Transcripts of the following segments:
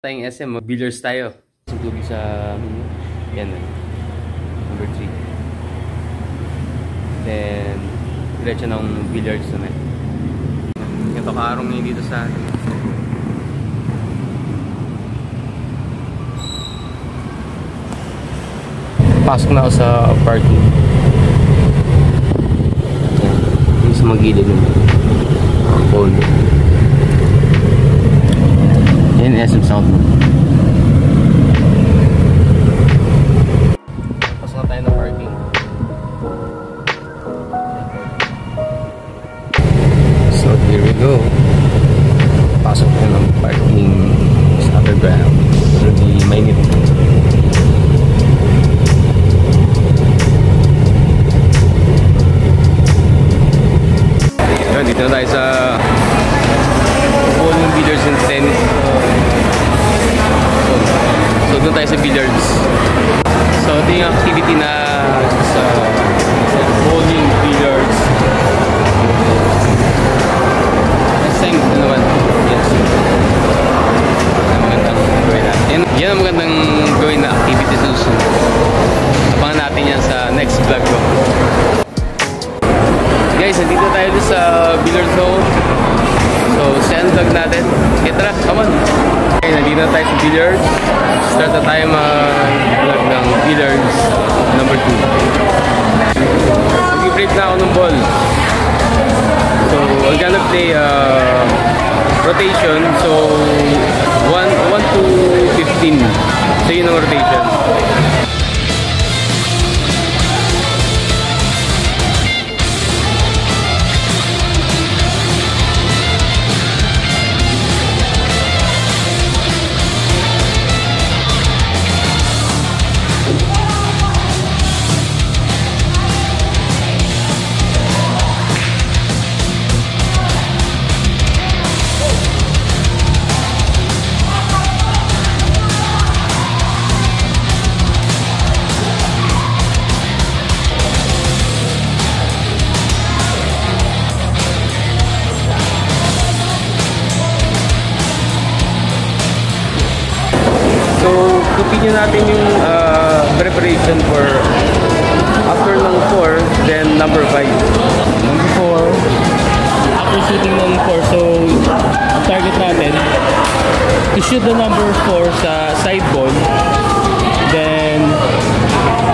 tayong SM, billiards tayo. Tubig sa, yan, number 3. Then, diretso ng billiards naman. Ito kaarong ngayon dito sa Pasok na ako sa parking. Yan, yung sa magilid ng pole. Yan, SM South. Doon tayo sa billiards. So, ito yung activity na sa bowling, billiards. SM na naman. Yes. Yan ang magandang gawin natin. Yan, ang magandang gawin na activity sa susunod. Abangan natin yan sa next vlog ko. Guys, nandito tayo sa billiard zone. So, sa end vlog natin. Okay, tara, come on. Okay, nandito na tayo sa billiards. Start na tayo mag-vlog ng billiards number 2. Mag-break na ako ng ball. So, we're gonna play uh, rotation. So, 1, 1 to 15. So, yun ang rotation. Continue natin yung uh, preparation for after ng 4, then number 5. Number 4, after shooting ng 4, so ang target natin, to shoot the number 4 sa side ball, then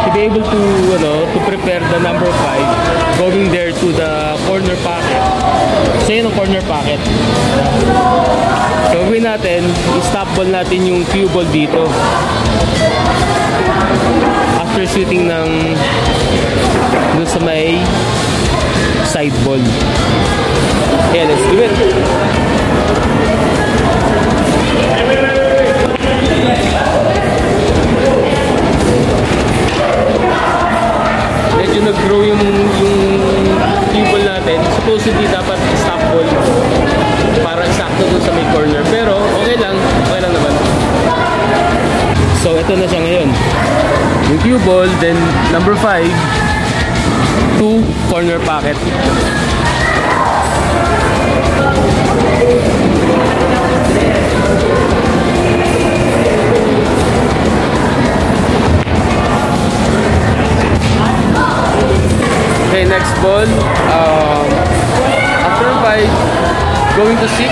to be able to, ano, to prepare the number 5, going there to the corner pocket. So yun corner pocket. So gawin natin, i-stop ball natin yung cue ball dito. After shooting ng dun sa may side ball. Okay, let's do it. Medyo nag-grow yung, yung cue ball natin. Supposedly dapat stop ball para sakto dun sa may corner. Pero okay lang, okay lang naman. So ito na siya ngayon. Yung cue ball, then number 5, two corner pocket. Okay, next ball. Um, after 5, going to 6.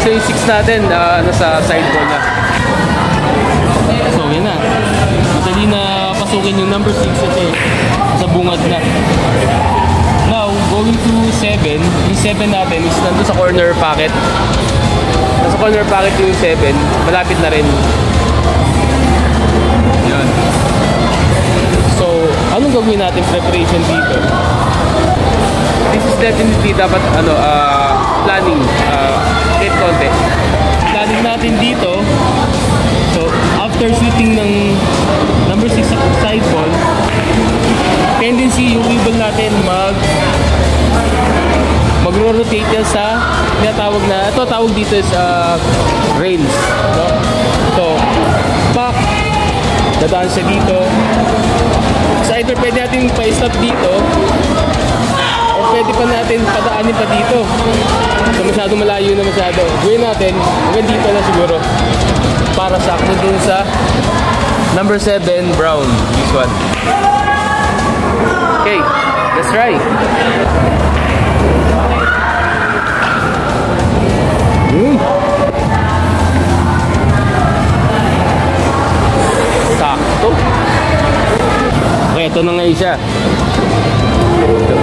So yung 6 natin, uh, nasa side ball na. So yun na. Madali na pasukin yung number 6 kasi sa bungad na. Now, going to 7. Yung 7 natin is nandun sa corner pocket. Nasa corner pocket yung 7, malapit na rin. Yun. So, anong gagawin natin preparation dito? This is definitely dapat ano, uh, planning. Uh, kahit konti. Planning natin dito. So, after shooting ng number 6 sa side ball, tendency yung wibble natin mag magro-rotate yan sa tinatawag na, ito tawag dito is uh, rails. No? So, pak, dadaan siya dito. So, either pwede natin pa-stop dito pwede pa natin padaanin pa dito. So masyado malayo na masyado. Gawin natin, hanggang dito na siguro. Para sakto dun sa number 7 brown. This one. Okay, let's try. Mm. Sakto. Okay, ito na nga isa.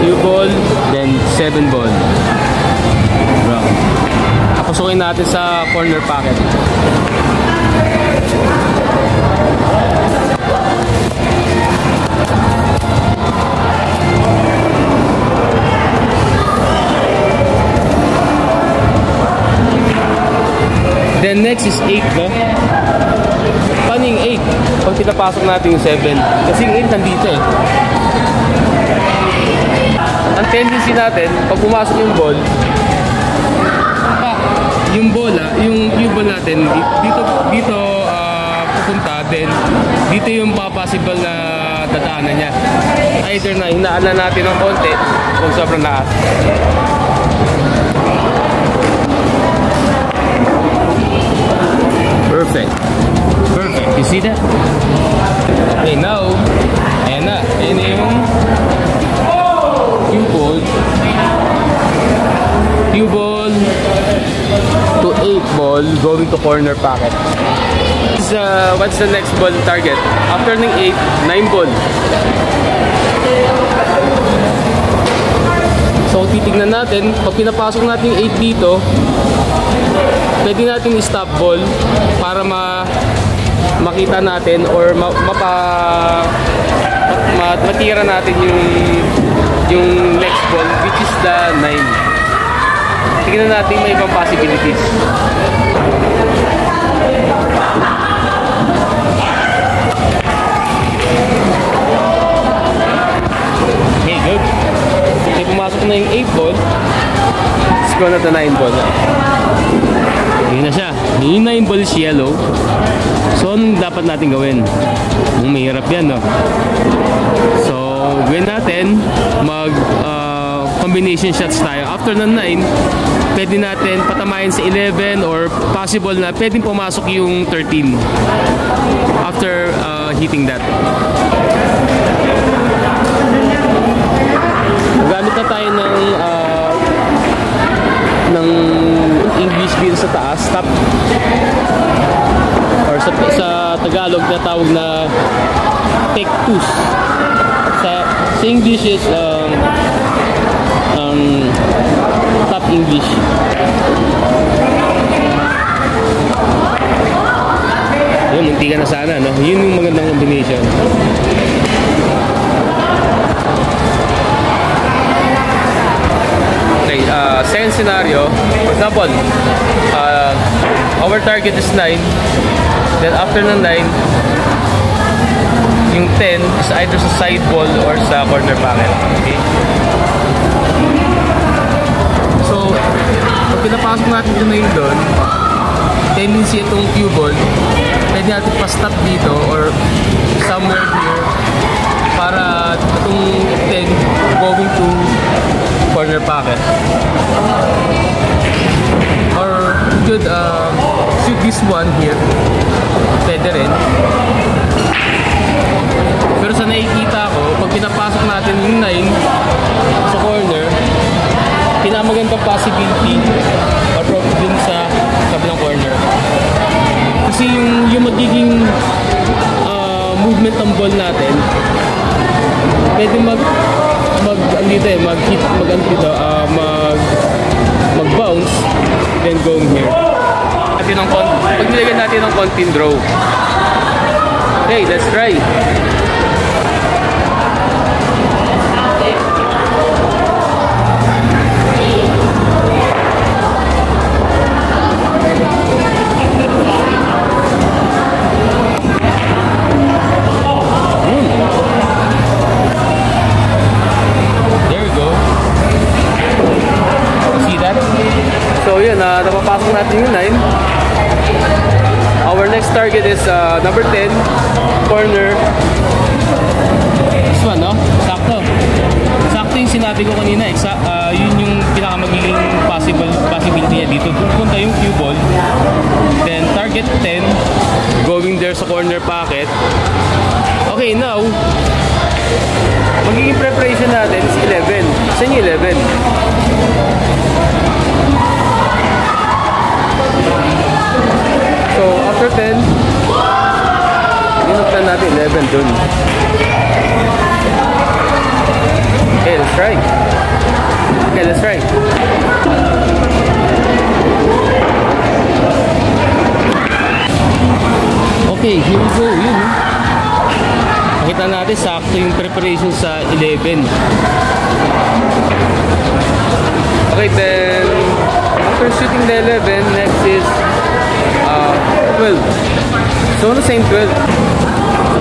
The few ball, then 7 ball. Brown. Papusukin natin sa corner pocket. Then next is 8, no? Paano yung 8? Pag pinapasok natin yung 7. Kasi yung 8 nandito eh. Tendency natin, pag pumasok yung ball, ah, yung bola, yung yung ball natin, di- dito, dito ah, pupunta, then dito yung pa-possible na dadaanan niya. Either na hinaanan natin ng konti, kung sobrang lakas. Perfect. Perfect. You see that? Okay, now, ball going to corner pocket. Uh, what's the next ball target? After ng 8, 9 ball. So, titignan natin, pag pinapasok natin yung 8 dito, pwede natin i-stop ball para ma makita natin or ma, mapa ma, matira natin yung yung next ball which is the 9 tingnan natin may ibang possibilities okay good okay pumasok na yung 8 ball let's go na to 9 ball yun na siya. Yung 9 ball is yellow. So, anong dapat natin gawin? Ang mahirap yan, no? So, gawin natin, mag uh, combination shots tayo. After ng 9, pwede natin patamayin sa 11 or possible na pwedeng pumasok yung 13 after uh, hitting that. Gamit na tayo ng uh, ng English dito sa taas, top or sa, sa Tagalog na tawag na pectus. Sa, sa English is um, um, top English. Yun, munti ka na sana, no? Yun yung magandang combination. Okay, uh, second scenario, for example, uh, our target is 9, then after ng 9, yung 10 is either sa side ball or sa corner pocket. Okay? So, pag pinapasok natin yung 9 doon, tendency itong cue ball, pwede natin pa-stop dito or somewhere here para itong 10 going to corner pocket. Or could uh, shoot this one here. Pwede rin. Pero sa nakikita ko, pag pinapasok natin yung 9 sa corner, pinamagandang possibility probably dun sa kabilang corner. Kasi yung, yung magiging uh, movement ng ball natin, pwede mag mag ano dito eh, mag hit mag ano dito, ah, mag mag bounce then going here. Natin ng pag nilagyan natin ng konting draw. Okay, let's try. Yun, uh, napapasok natin yung 9. Our next target is uh, number 10, corner. This one, no? Sakto. Sakto yung sinabi ko kanina, exa, ah, yun yung pinakamagiging possible possibility niya dito. Pupunta yung cue ball, then target 10, Going there sa corner pocket. Okay, now, magiging preparation natin is 11. Saan yung 11? After 10, yun ang plan natin, 11 dun. Okay, let's try. Okay, let's try. Okay, here we go. Yun. Nakita natin sakto yung preparation sa 11. Okay, then after shooting the 11, next is uh, 12. So, ano sa 12?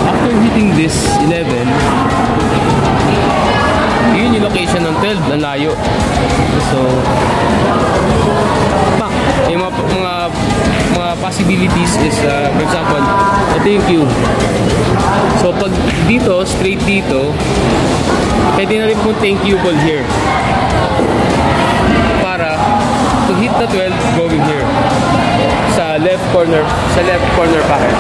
After hitting this 11, yun yung location ng 12, ang layo. So, pak, yung mga, mga, mga possibilities is, uh, for example, ito yung cue. So, pag dito, straight dito, pwede na rin punta yung cue ball here. Para to hit the 12 going here. Corner, sa left corner pocket.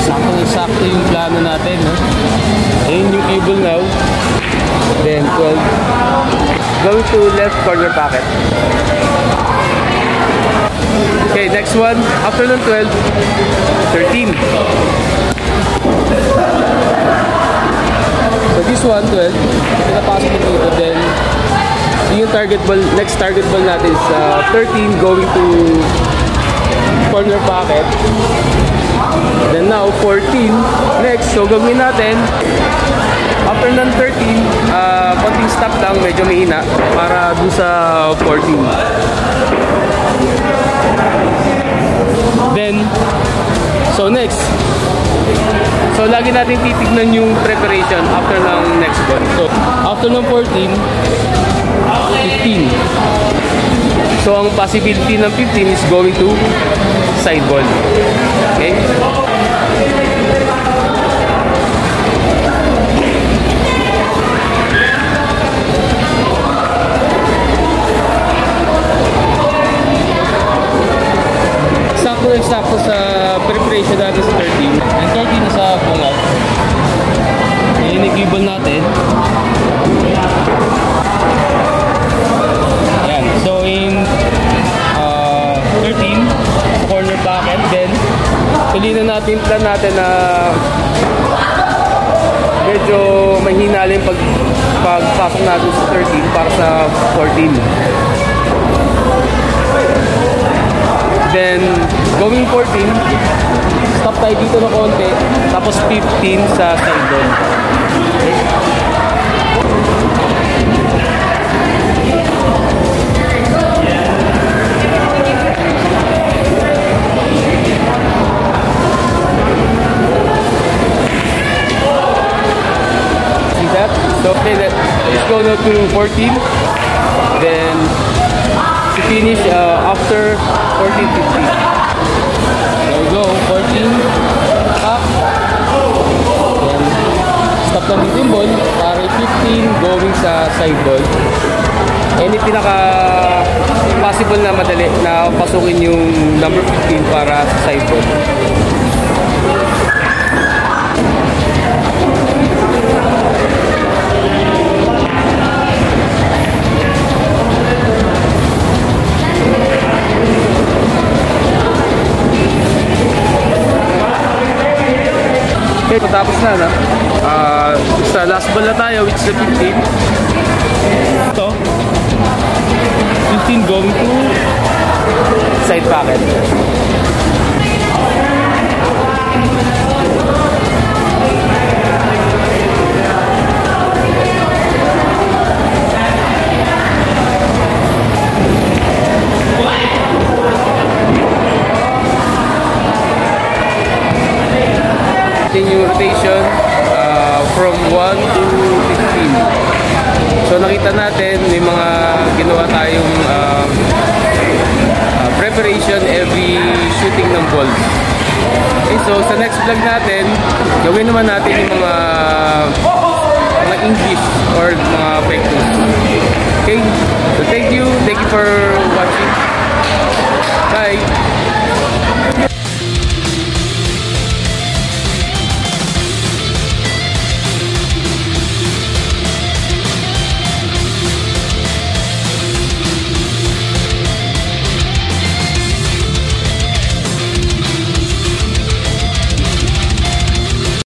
Saktong-sakto yung plano natin, no? Ayun yung cable now. Then 12. Going to left corner pocket. Okay, next one. After ng 12, 13. So this one, 12. Pinapasok mo dito. Then, yung target ball, next target ball natin is uh, 13 going to corner pocket. Then now, 14. Next, so gawin natin, after ng 13, uh, konting stop lang, medyo mahina, para dun sa 14. So next, so lagi natin titignan yung preparation after ng next ball. So, after ng 14, 15. So, ang possibility ng 15 is going to side ball. Okay? Preparation natin sa 13. And 13 na sa bungat. Ngayon i-gibble natin. Ayan. So in uh, 13, corner pocket. Then, piliin na natin yung plan natin na medyo mahina lang yung pag, pagpasok natin sa 13 para sa 14. Then, going 14, stop tayo dito na konti, tapos 15 sa that? So, okay, let, let's go now to 14. Then, to finish uh, after 14, 15. There we go. 14. Up. Then, stop lang yung ball para 15 going sa side ball. Any pinaka possible na madali na pasukin yung number 15 para sa side ball. Na, no? Ah, sa last ball na tayo, which is the 15. Ito. 15 going to Side pocket. Gawin naman natin yung mga mga English or mga pectus. Okay, so thank you. Thank you for